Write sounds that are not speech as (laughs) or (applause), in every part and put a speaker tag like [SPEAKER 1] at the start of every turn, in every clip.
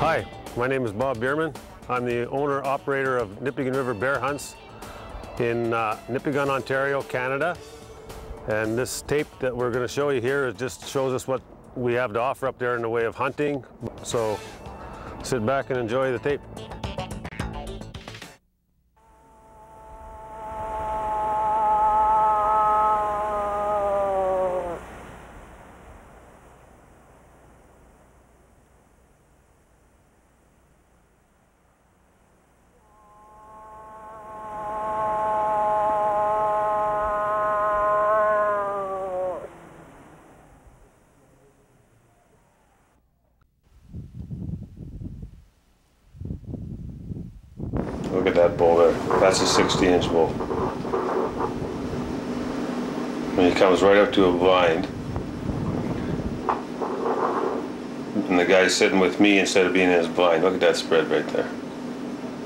[SPEAKER 1] Hi, my name is Bob Bearman. I'm the owner operator of Nipigon River Bear Hunts in uh, Nipigon, Ontario, Canada. And this tape that we're going to show you here it just shows us what we have to offer up there in the way of hunting. So sit back and enjoy the tape. To a blind. And the guy's sitting with me instead of being in his blind. Look at that spread right there.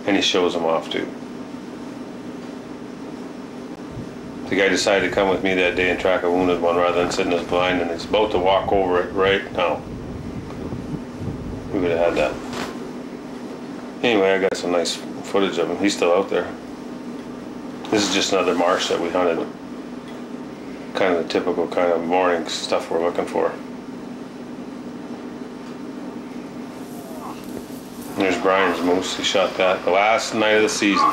[SPEAKER 1] And he shows him off too. The guy decided to come with me that day and track a wounded one rather than sitting in his blind and he's about to walk over it right now. We would have had that. Anyway, I got some nice footage of him. He's still out there. This is just another marsh that we hunted. Kind of the typical kind of morning stuff we're looking for. There's Brian's moose. He shot that the last night of the season.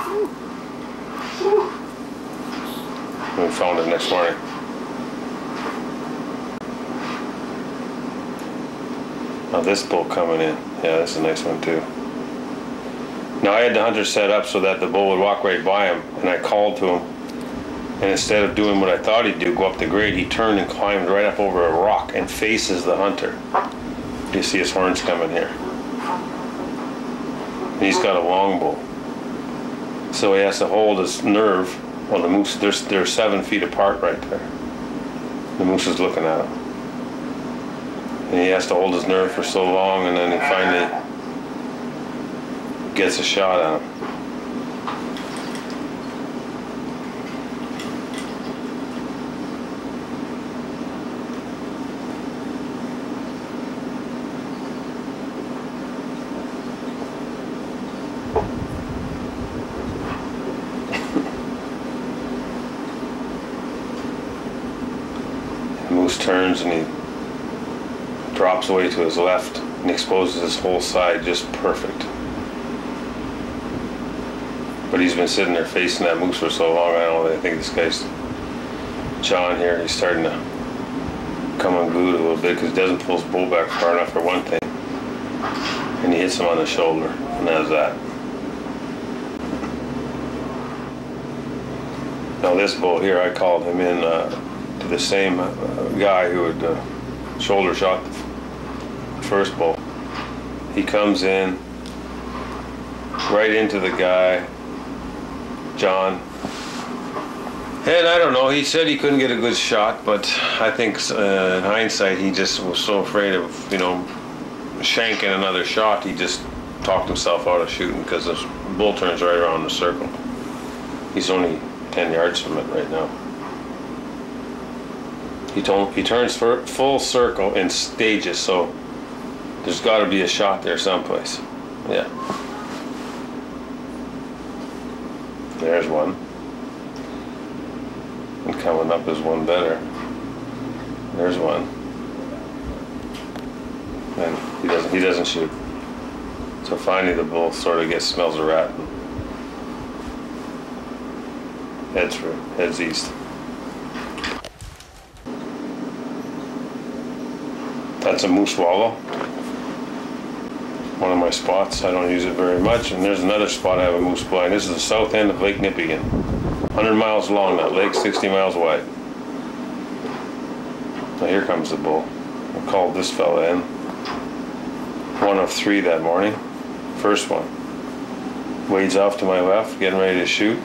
[SPEAKER 1] We found it next morning. Now this bull coming in. Yeah, that's a nice one too. Now I had the hunter set up so that the bull would walk right by him, and I called to him. And instead of doing what I thought he'd do, go up the grade, he turned and climbed right up over a rock and faces the hunter. You see his horns coming here. He's got a long bow. So he has to hold his nerve. Well, the moose, they're, they're seven feet apart right there. The moose is looking at him. And he has to hold his nerve for so long, and then he finally gets a shot at him. The moose turns and he drops away to his left and exposes his whole side just perfect. But he's been sitting there facing that moose for so long, I don't I think this guy's John here, he's starting to come unglued a little bit because he doesn't pull his bull back far enough for one thing. And he hits him on the shoulder, and that's that. Now this bull here, I called him in uh, to the same uh, guy who had uh, shoulder shot the first bull. He comes in right into the guy, John. And I don't know, he said he couldn't get a good shot, but I think uh, in hindsight he just was so afraid of, you know, shanking another shot, he just talked himself out of shooting because the bull turns right around the circle. He's only 10 yards from it right now. He, told, he turns for full circle in stages, so there's got to be a shot there someplace. Yeah. There's one. And coming up is one better. There's one. And he doesn't he doesn't shoot. So finally the bull sort of gets smells a rat and heads for heads east. That's a moose wallow. One of my spots. I don't use it very much. And there's another spot I have a moose blind. This is the south end of Lake Nipigon. 100 miles long, that lake, 60 miles wide. Now here comes the bull. I called this fella in. One of three that morning. First one. Wades off to my left, getting ready to shoot.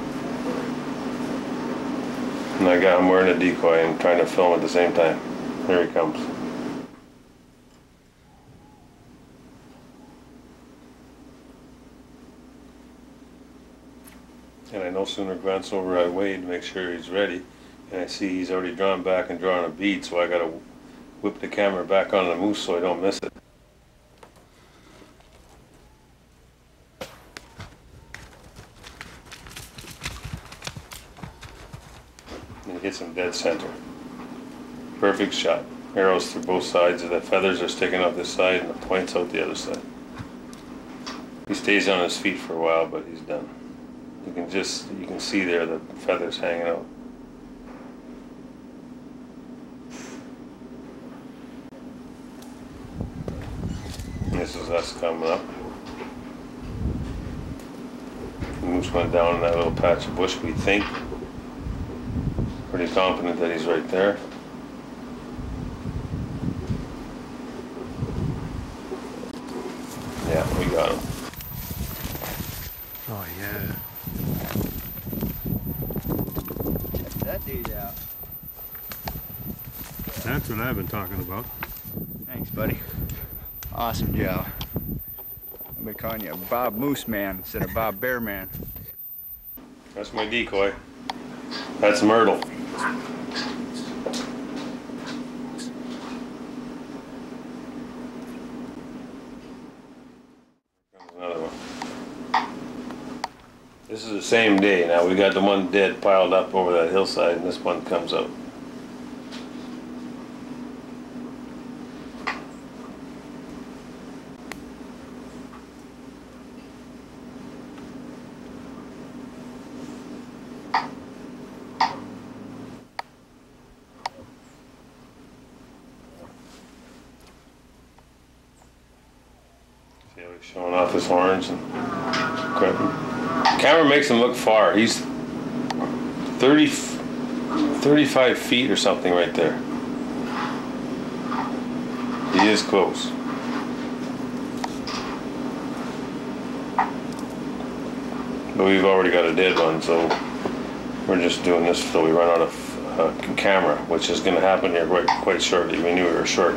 [SPEAKER 1] And I got him wearing a decoy and trying to film at the same time. Here he comes. no sooner glance over at Wade to make sure he's ready, and I see he's already drawn back and drawing a bead, so I gotta whip the camera back on the moose so I don't miss it. And it hits him dead center. Perfect shot. Arrows through both sides, the feathers are sticking out this side and the point's out the other side. He stays on his feet for a while, but he's done. Just, you can see there the feathers hanging out. This is us coming up. Moose went down in that little patch of bush, we think. Pretty confident that he's right there. Yeah, we got him.
[SPEAKER 2] Oh yeah.
[SPEAKER 3] Check that dude out.
[SPEAKER 2] That's what I've been talking about.
[SPEAKER 3] Thanks, buddy. Awesome job. I've be calling you a Bob Moose Man instead of Bob Bear Man.
[SPEAKER 1] That's my decoy. That's Myrtle. Another one. This is the same day. Now we got the one dead piled up over that hillside and this one comes up. See how he's horns and. Camera makes him look far. He's 30, 35 feet or something right there. He is close. But we've already got a dead one, so we're just doing this until we run out of uh, camera, which is going to happen here quite, quite shortly. We knew we were short.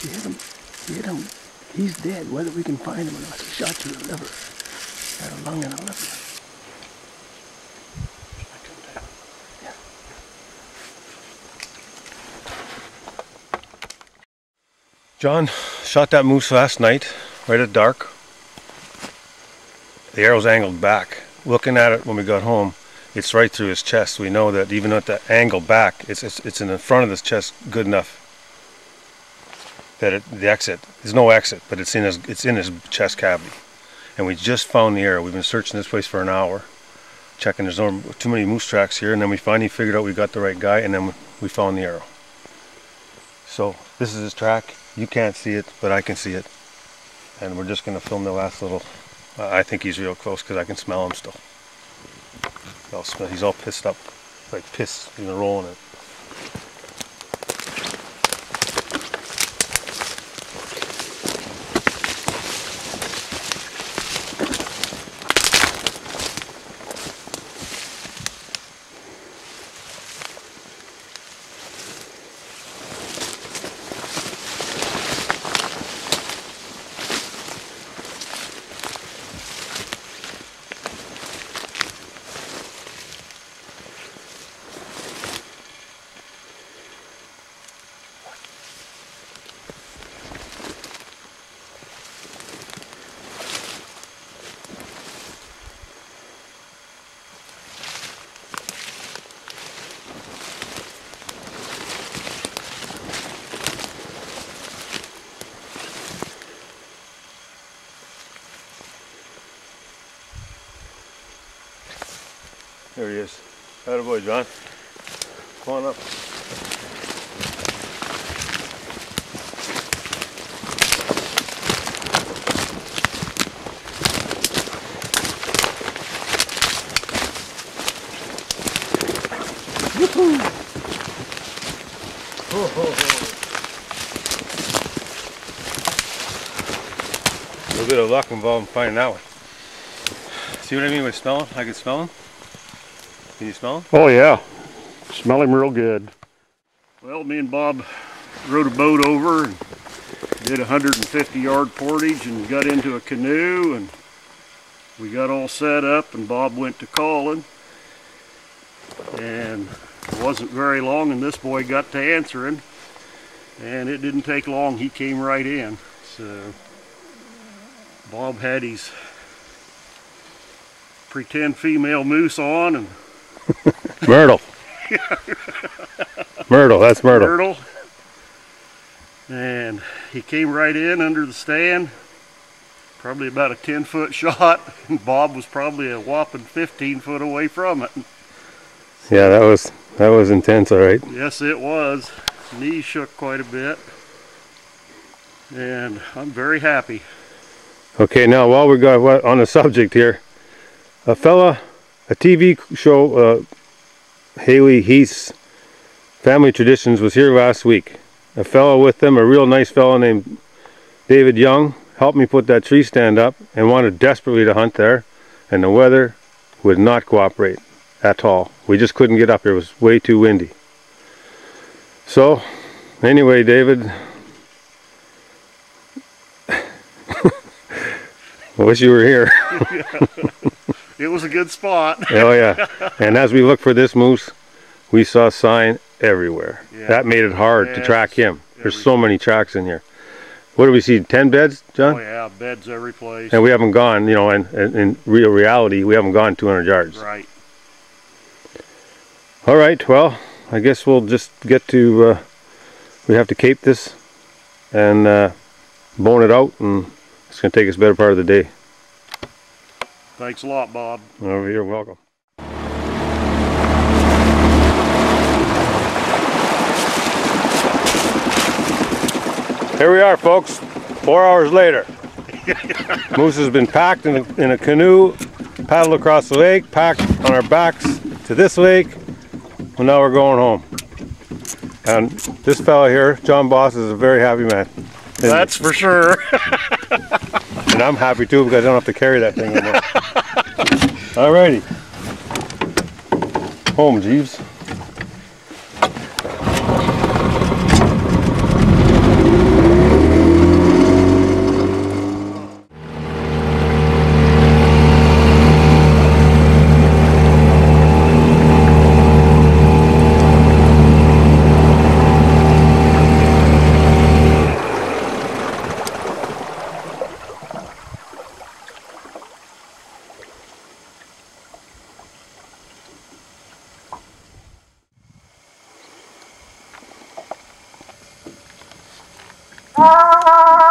[SPEAKER 4] You hit him. You hit him. He's dead. Whether we can find him or not, he shot through the liver. Had a lung and a liver.
[SPEAKER 1] John shot that moose last night, right at dark. The arrow's angled back. Looking at it when we got home, it's right through his chest. We know that even at the angle back, it's, it's, it's in the front of his chest good enough that it, the exit, there's no exit, but it's in his, it's in his chest cavity. And we just found the arrow. We've been searching this place for an hour, checking there's no too many moose tracks here, and then we finally figured out we got the right guy, and then we found the arrow. So this is his track. You can't see it, but I can see it. And we're just gonna film the last little. Uh, I think he's real close because I can smell him still. He's all pissed up, like piss, you know, rolling it. There he is. boy, John. Come on up. A little bit of luck involved in finding that one. See what I mean by smelling? I can smell him. Can you smell him?
[SPEAKER 2] Oh yeah, smell him real good. Well, me and Bob rode a boat over and did a 150 yard portage and got into a canoe and we got all set up and Bob went to calling and it wasn't very long and this boy got to answering and it didn't take long he came right in so Bob had his pretend female moose on and
[SPEAKER 1] Myrtle. (laughs) Myrtle, that's Myrtle.
[SPEAKER 2] Myrtle. And he came right in under the stand, probably about a 10 foot shot, (laughs) and Bob was probably a whopping 15 foot away from it.
[SPEAKER 1] Yeah, that was that was intense, all right.
[SPEAKER 2] Yes, it was. Knees shook quite a bit. And I'm very happy.
[SPEAKER 1] Okay, now while we got what on the (laughs) subject here, a fella, a TV show, uh, Haley Heath's Family Traditions was here last week. A fellow with them, a real nice fellow named David Young, helped me put that tree stand up and wanted desperately to hunt there. And the weather would not cooperate at all. We just couldn't get up here. It was way too windy. So, anyway, David, (laughs) I wish you were here. (laughs)
[SPEAKER 2] it was a good spot. (laughs)
[SPEAKER 1] oh yeah. And as we looked for this moose, we saw sign everywhere.
[SPEAKER 2] Yeah.
[SPEAKER 1] That made it hard to track him. There's so many tracks in here. What do we see? Ten beds, John?
[SPEAKER 2] Oh yeah, beds every place.
[SPEAKER 1] And we haven't gone. You know, in, in, real reality, we haven't gone 200 yards.
[SPEAKER 2] Right.
[SPEAKER 1] All right. Well, I guess we'll just get to. Uh, we have to cape this and uh, bone it out, and it's going to take us a better part of the day.
[SPEAKER 2] Thanks a lot, Bob.
[SPEAKER 1] Oh, you're welcome. Here we are, folks. Four hours later. (laughs) Moose has been packed in a, in a canoe, paddled across the lake, packed on our backs to this lake, and now we're going home. And this fellow here, John Boss, is a very happy man.
[SPEAKER 2] That's for sure. (laughs)
[SPEAKER 1] And I'm happy too because I don't have to carry that thing anymore. (laughs) Alrighty. Home, Jeeves. Don't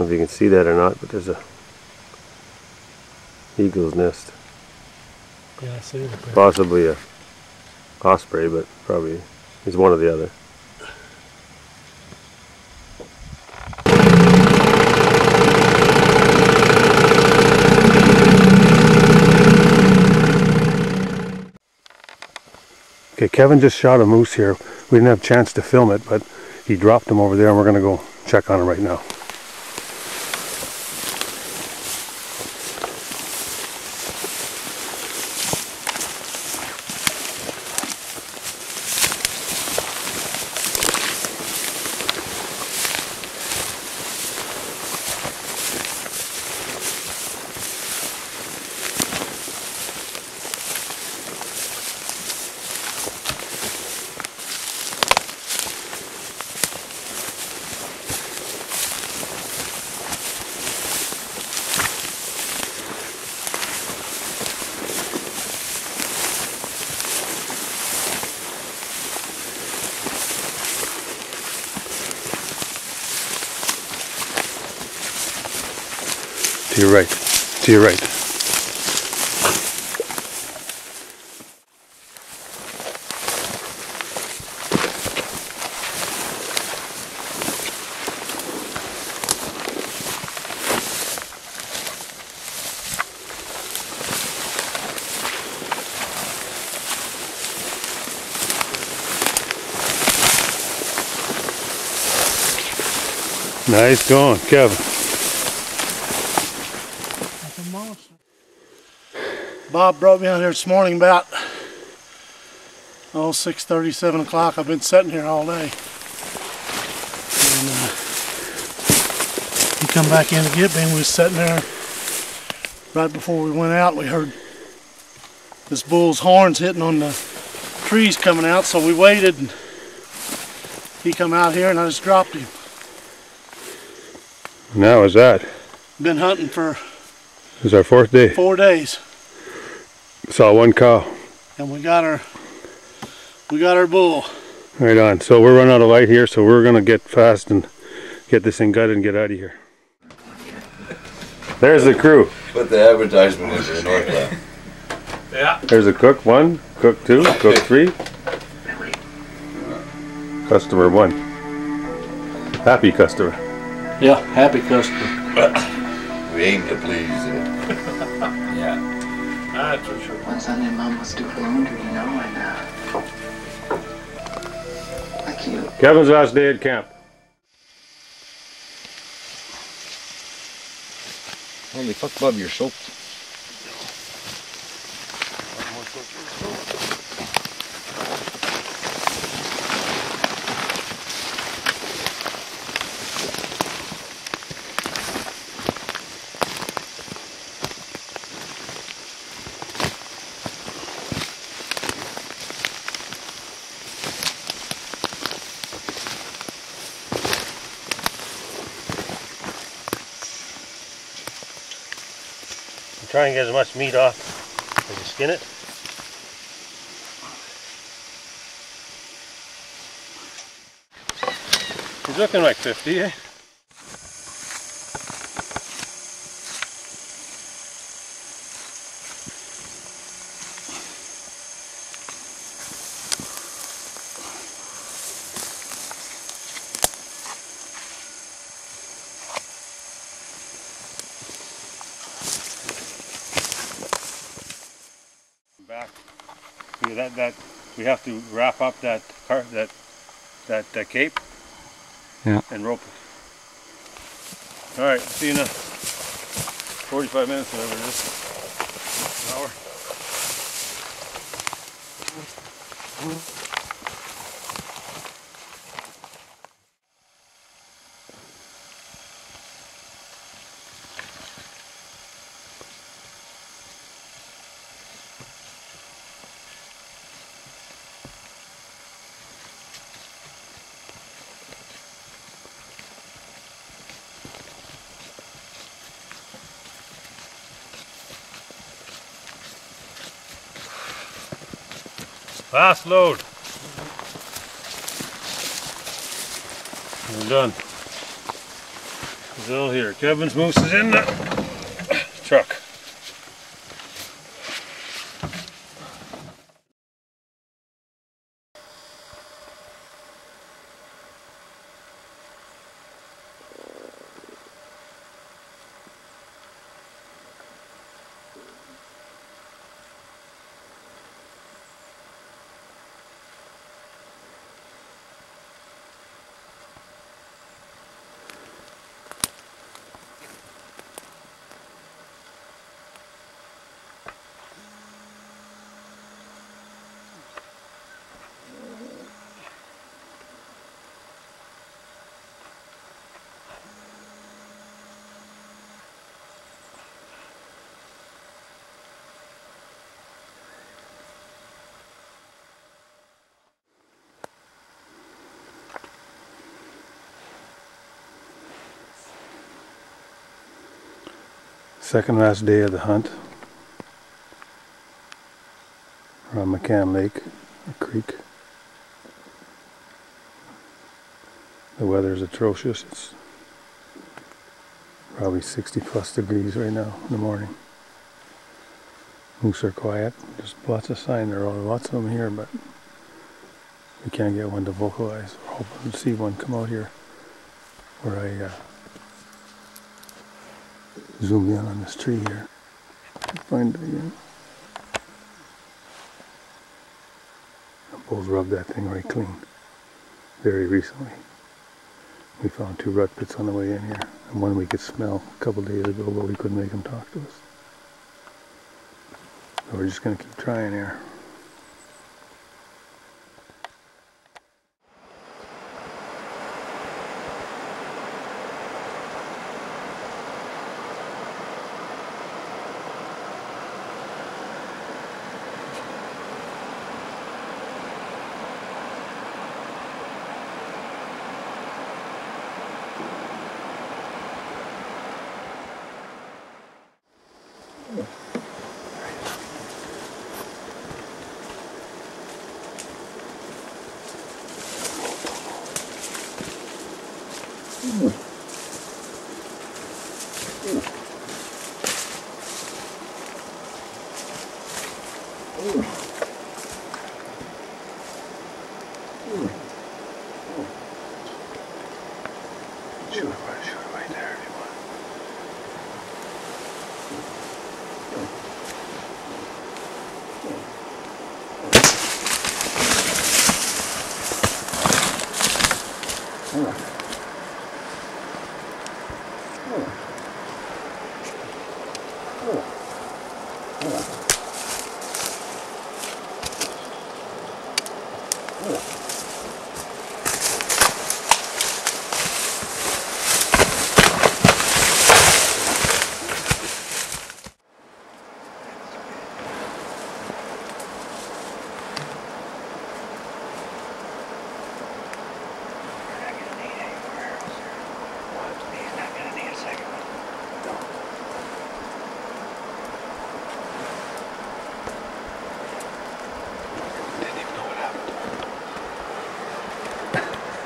[SPEAKER 1] know if you can see that or not, but there's a eagle's nest.
[SPEAKER 4] Yeah, I see it.
[SPEAKER 1] Possibly a osprey, but probably it's one or the other. Okay, Kevin just shot a moose here. We didn't have a chance to film it, but he dropped him over there and we're gonna go check on him right now. Your right. To your right. Nice going, Kevin.
[SPEAKER 5] Bob brought me out here this morning about oh 6:30, 7 o'clock. I've been sitting here all day. And uh, he come back in to get me and we was sitting there right before we went out we heard this bull's horns hitting on the trees coming out so we waited and he come out here and I just dropped him.
[SPEAKER 1] Now is that?
[SPEAKER 5] Been hunting for
[SPEAKER 1] It was our fourth day.
[SPEAKER 5] four days,
[SPEAKER 1] Saw one cow.
[SPEAKER 5] and we got our we got our bull.
[SPEAKER 1] Right on. So we're running out of light here, so we're gonna get fast and get this thing gutted and get out of here. There's the crew.
[SPEAKER 6] Put the advertisement in there, Northland.
[SPEAKER 2] There's a cook one, cook two, cook three. Customer one. Happy customer.
[SPEAKER 7] Yeah, happy customer. (laughs)
[SPEAKER 6] We aim to please. uh, (laughs)
[SPEAKER 2] That's for sure.
[SPEAKER 8] My son and mom was due for laundry, you know, and uh, like you.
[SPEAKER 2] Kevin's last day at camp.
[SPEAKER 9] Holy fuck, Bob, you're soaked.
[SPEAKER 1] Try and get as much meat off as you skin it. He's looking like 50, eh? back. Yeah, that that we have to wrap up that car that that uh, cape.
[SPEAKER 9] Yeah.
[SPEAKER 1] And rope it. All right. See you in a 45 minutes, whatever it is. An hour. Last load. We're done. Still here. Kevin's moose is in the truck. Second last day of the hunt. Around McCann Lake, a creek. The weather is atrocious. It's probably 60 plus degrees right now in the morning. Moose are quiet. There's lots of sign. There are lots of them here, but we can't get one to vocalize. We're hoping to see one come out here where I uh, zoom in on this tree here. Find it again. Bulls rubbed that thing right clean very recently. We found two rut pits on the way in here, and one we could smell a couple days ago, but we couldn't make them talk to us. So we're just gonna keep trying here.
[SPEAKER 10] He's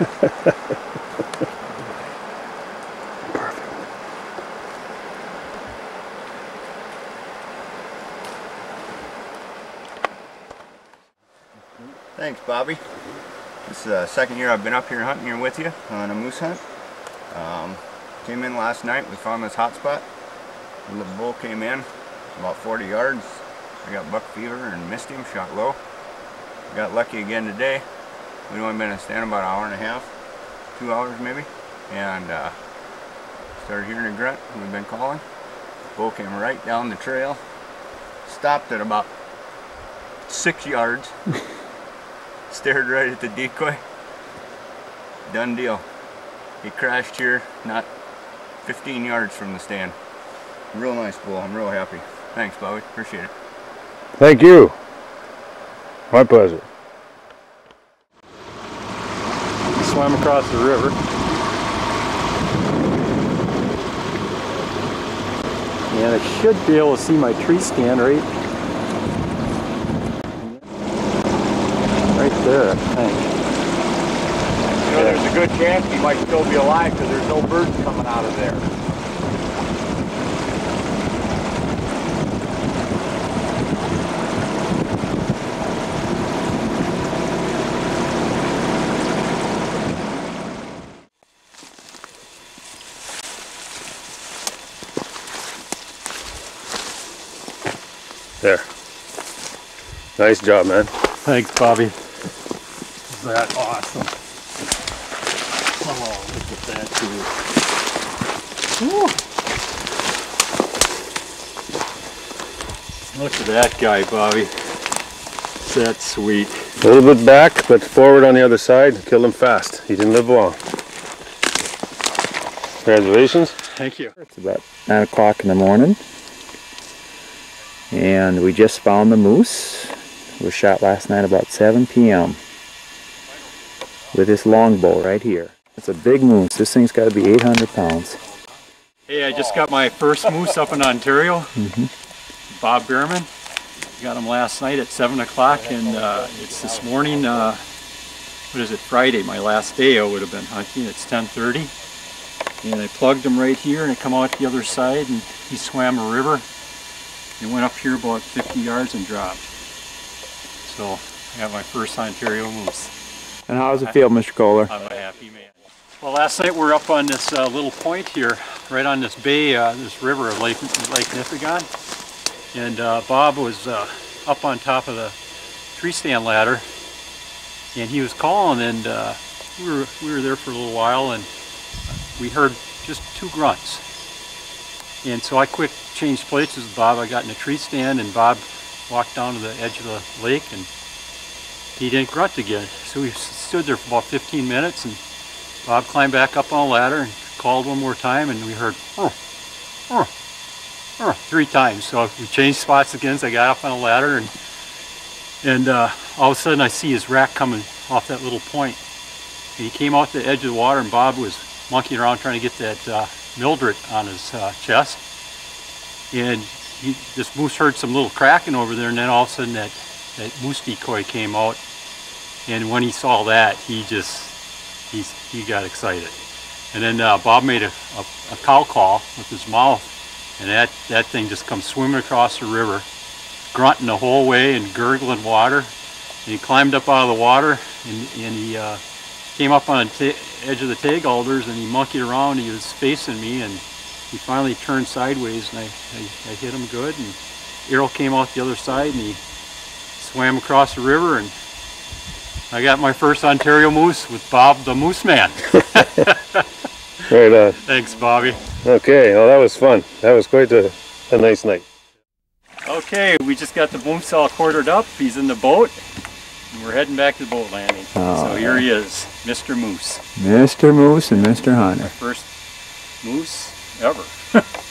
[SPEAKER 10] Perfect.
[SPEAKER 3] Thanks, Bobby. This is the second year I've been up here hunting here with you on a moose hunt. Um, came in last night, we found this hot spot. A little bull came in, about 40 yards. I got buck fever and missed him, shot low. Got lucky again today. We'd only been in stand about an hour and a half, two hours maybe. And uh, started hearing a grunt, we've been calling. Bull came right down the trail, stopped at about six yards, (laughs) stared right at the decoy. Done deal. He crashed here, not 15 yards from the stand. Real nice bull. I'm real happy. Thanks, Bobby. Appreciate it.
[SPEAKER 1] Thank you. My pleasure.
[SPEAKER 9] Swam across the river. And I should be able to see my tree stand right, right there, I think.
[SPEAKER 3] You know, there's a good chance he might still be alive because there's no birds coming out of there.
[SPEAKER 1] There. Nice job, man.
[SPEAKER 9] Thanks, Bobby. Is that awesome? Oh, look at that dude. Woo. Look at that guy, Bobby. That's sweet.
[SPEAKER 1] A little bit back, but forward on the other side. Killed him fast. He didn't live long. Congratulations.
[SPEAKER 9] Thank you.
[SPEAKER 11] It's about 9 o'clock in the morning. And we just found the moose. Was shot last night about 7 p.m. with this longbow right here. It's a big moose. This thing's got to be 800 pounds.
[SPEAKER 9] Hey, I just got my first moose up in Ontario.
[SPEAKER 11] Mhm.
[SPEAKER 9] Bob Bearman. Got him last night at 7 o'clock, and uh, it's this morning, uh, what is it, Friday, my last day I would have been hunting. It's 10.30. And I plugged him right here, and I come out the other side, and he swam a river and went up here about 50 yards and dropped. So I got my first Ontario moose.
[SPEAKER 11] And how does it feel, Mr. Kohler?
[SPEAKER 9] I'm a happy man. Well, last night we're up on this uh, little point here, right on this bay, uh, this river of Lake, Lake Nipigon. And uh, Bob was uh, up on top of the tree stand ladder, and he was calling, and uh, we, were, we were there for a little while, and we heard just two grunts. And so I quick changed places with Bob. I got in a tree stand, and Bob walked down to the edge of the lake, and he didn't grunt again. So we stood there for about 15 minutes, and Bob climbed back up on a ladder and called one more time, and we heard, oh, oh, oh, three times. So we changed spots again, so I got up on a ladder, and and uh, all of a sudden I see his rack coming off that little point. And he came out the edge of the water, and Bob was monkeying around trying to get that uh, Mildred on his uh, chest. And he, this moose heard some little cracking over there, and then all of a sudden that, that moose decoy came out. And when he saw that, he just, he's, he got excited. And then uh, Bob made a, a, a cow call with his mouth, and that, that thing just comes swimming across the river, grunting the whole way and gurgling water. And he climbed up out of the water, and, and he uh, came up on the edge of the tag alders, and he monkeyed around. And he was facing me, and he finally turned sideways, and I, I, I hit him good. And Errol came out the other side, and he swam across the river, and I got my first Ontario moose with Bob the Moose Man. (laughs)
[SPEAKER 1] Right on.
[SPEAKER 9] Thanks, Bobby.
[SPEAKER 1] Okay, well, that was fun. That was quite a, a nice night.
[SPEAKER 9] Okay, we just got the moose all quartered up. He's in the boat. And we're heading back to the boat landing.
[SPEAKER 11] Oh,
[SPEAKER 9] so here he is, Mr. Moose.
[SPEAKER 11] Mr. Moose and Mr. Hunter.
[SPEAKER 9] First moose ever. (laughs)